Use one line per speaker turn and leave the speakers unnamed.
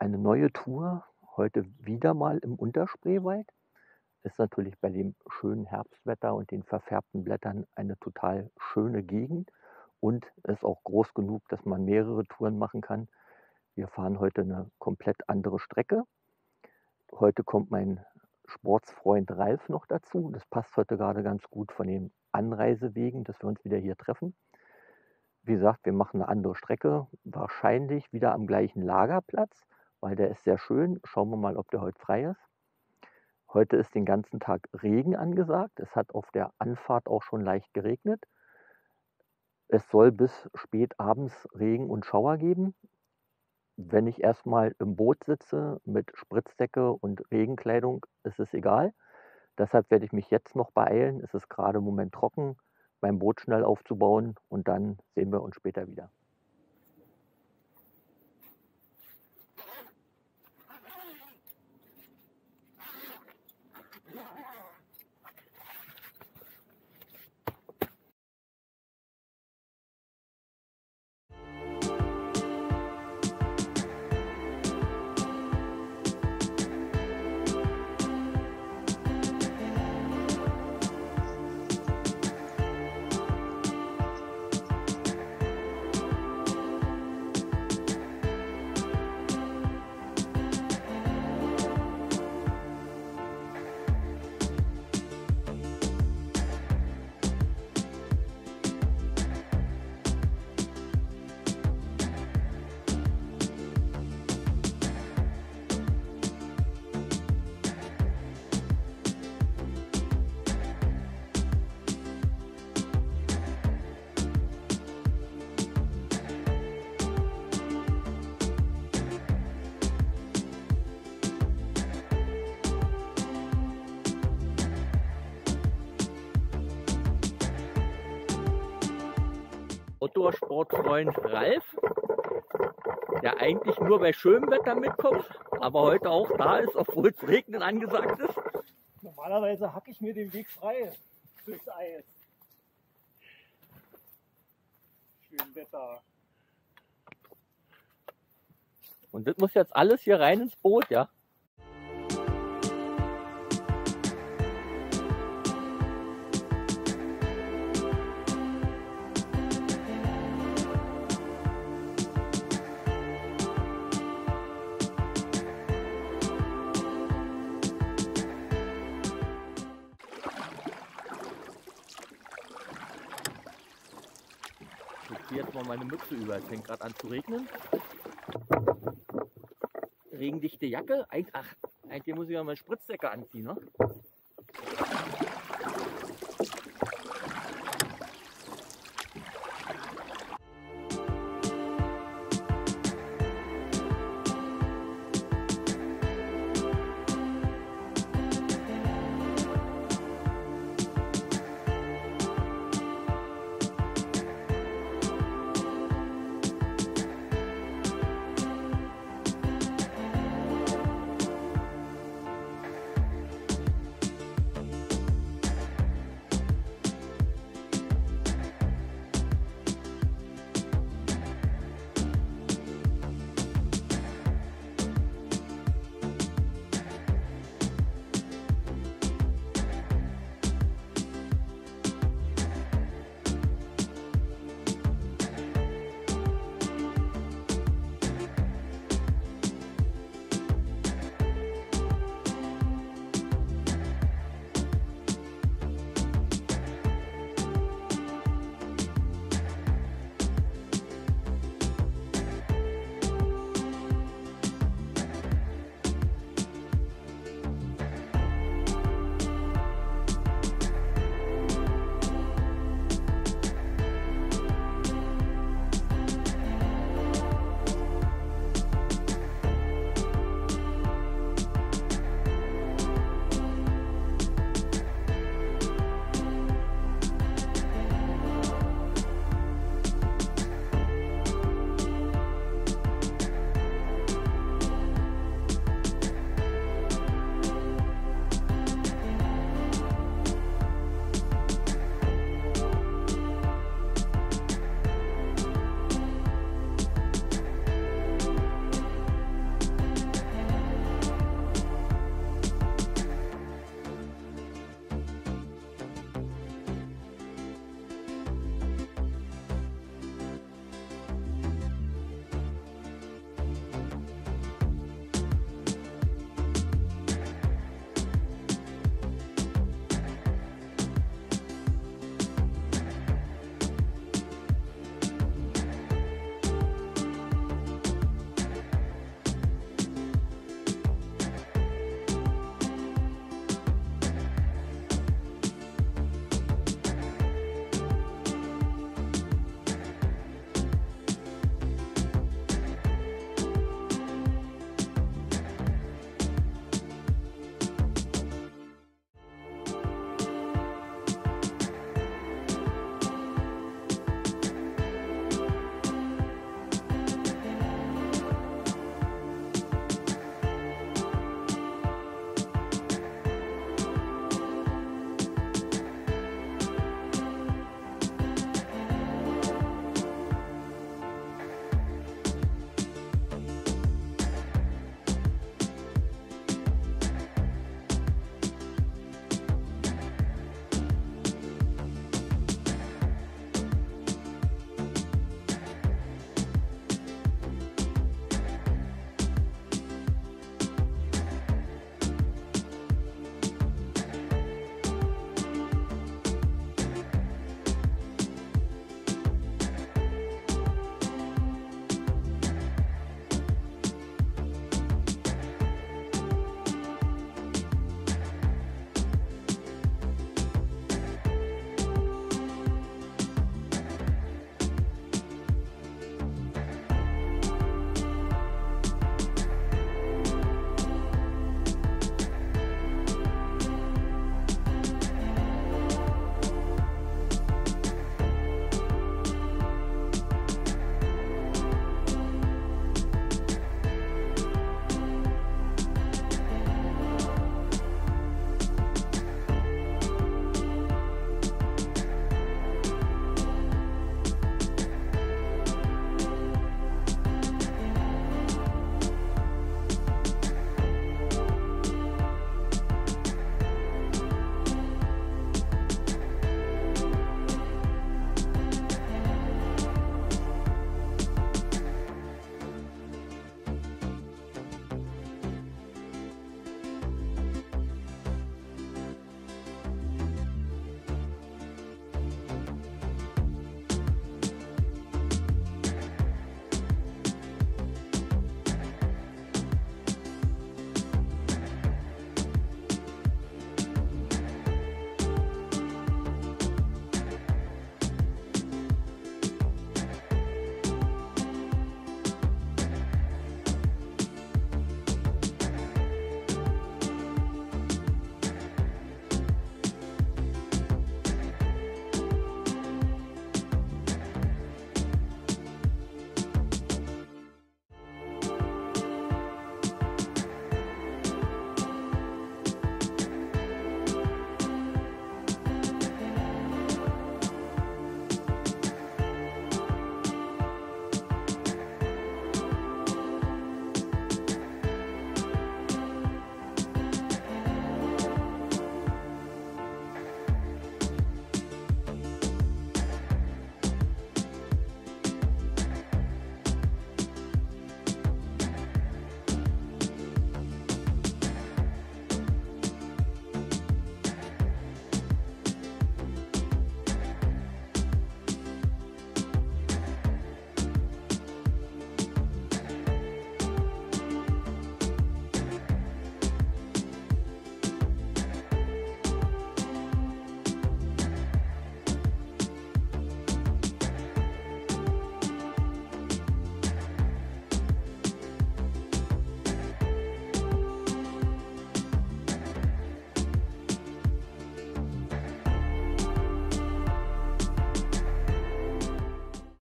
eine neue Tour, heute wieder mal im Unterspreewald. Ist natürlich bei dem schönen Herbstwetter und den verfärbten Blättern eine total schöne Gegend und ist auch groß genug, dass man mehrere Touren machen kann. Wir fahren heute eine komplett andere Strecke. Heute kommt mein Sportsfreund Ralf noch dazu. Das passt heute gerade ganz gut von den Anreisewegen, dass wir uns wieder hier treffen. Wie gesagt, wir machen eine andere Strecke, wahrscheinlich wieder am gleichen Lagerplatz, weil der ist sehr schön. Schauen wir mal, ob der heute frei ist. Heute ist den ganzen Tag Regen angesagt. Es hat auf der Anfahrt auch schon leicht geregnet. Es soll bis spät abends Regen und Schauer geben. Wenn ich erstmal im Boot sitze mit Spritzdecke und Regenkleidung, ist es egal. Deshalb werde ich mich jetzt noch beeilen. Es ist gerade im Moment trocken mein Boot schnell aufzubauen und dann sehen wir uns später wieder. Outdoor-Sportfreund Ralf, der eigentlich nur bei schönem Wetter mitkommt, aber heute auch da ist, obwohl es regnen angesagt ist.
Normalerweise hacke ich mir den Weg frei durchs Eis. Schön Wetter.
Und das muss jetzt alles hier rein ins Boot, ja? Ziehe jetzt mal meine Mütze über. Es fängt gerade an zu regnen. Regendichte Jacke. Eig- Ach, eigentlich muss ich ja meine Spritzdecke anziehen, ne?